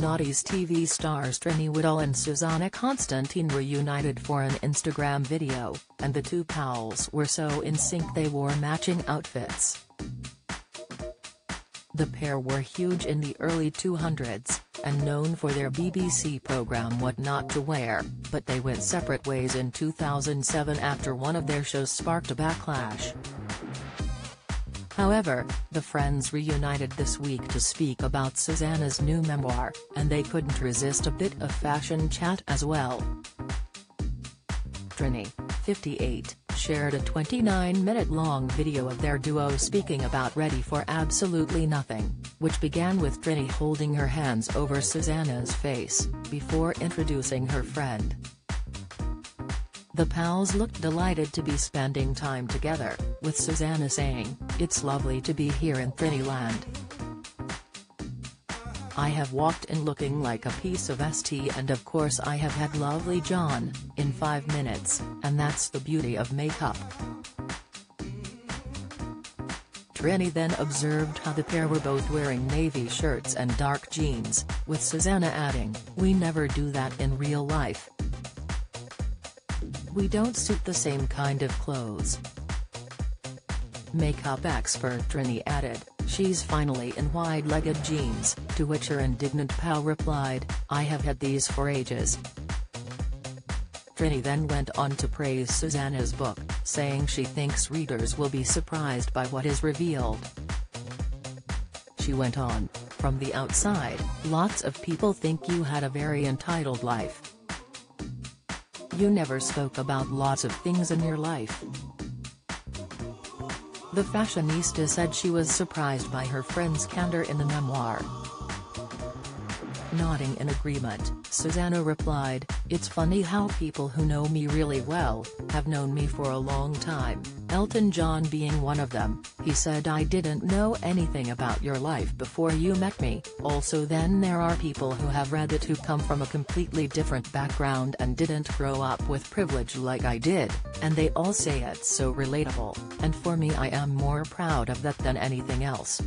Naughty's TV stars Trinny Woodall and Susannah Constantine reunited for an Instagram video, and the two pals were so in sync they wore matching outfits. The pair were huge in the early 200s, and known for their BBC programme What Not to Wear, but they went separate ways in 2007 after one of their shows sparked a backlash. However, the friends reunited this week to speak about Susannah's new memoir, and they couldn't resist a bit of fashion chat as well. Trinny, 58, shared a 29-minute-long video of their duo speaking about Ready for Absolutely Nothing, which began with Trinny holding her hands over Susannah's face, before introducing her friend. The pals looked delighted to be spending time together, with Susannah saying, It's lovely to be here in Trinnyland. I have walked in looking like a piece of ST and of course I have had lovely John, in 5 minutes, and that's the beauty of makeup. Trinny then observed how the pair were both wearing navy shirts and dark jeans, with Susannah adding, We never do that in real life, we don't suit the same kind of clothes. Makeup expert Trinny added, she's finally in wide-legged jeans, to which her indignant pal replied, I have had these for ages. Trinny then went on to praise Susannah's book, saying she thinks readers will be surprised by what is revealed. She went on, from the outside, lots of people think you had a very entitled life. You never spoke about lots of things in your life. The fashionista said she was surprised by her friend's candor in the memoir. Nodding in agreement, Susannah replied, It's funny how people who know me really well, have known me for a long time, Elton John being one of them, he said I didn't know anything about your life before you met me, also then there are people who have read it who come from a completely different background and didn't grow up with privilege like I did, and they all say it's so relatable, and for me I am more proud of that than anything else.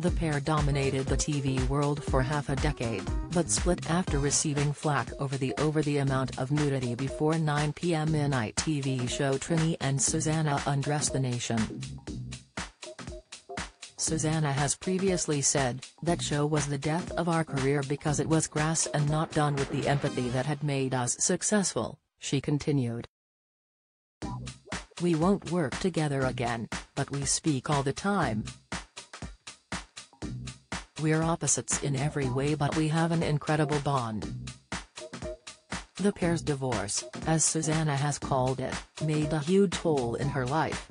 The pair dominated the TV world for half a decade, but split after receiving flack over the over the amount of nudity before 9 p.m. in ITV show Trinny and Susannah Undress the Nation. Susannah has previously said, that show was the death of our career because it was grass and not done with the empathy that had made us successful, she continued. We won't work together again, but we speak all the time, we're opposites in every way but we have an incredible bond. The pair's divorce, as Susannah has called it, made a huge hole in her life.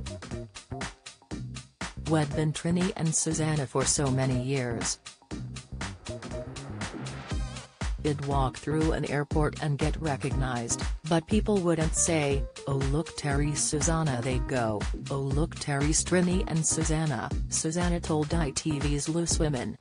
Wed been Trinny and Susannah for so many years. I'd walk through an airport and get recognized, but people wouldn't say, oh look Terry Susannah they'd go, oh look Terry Trinny and Susannah, Susannah told ITV's Loose Women.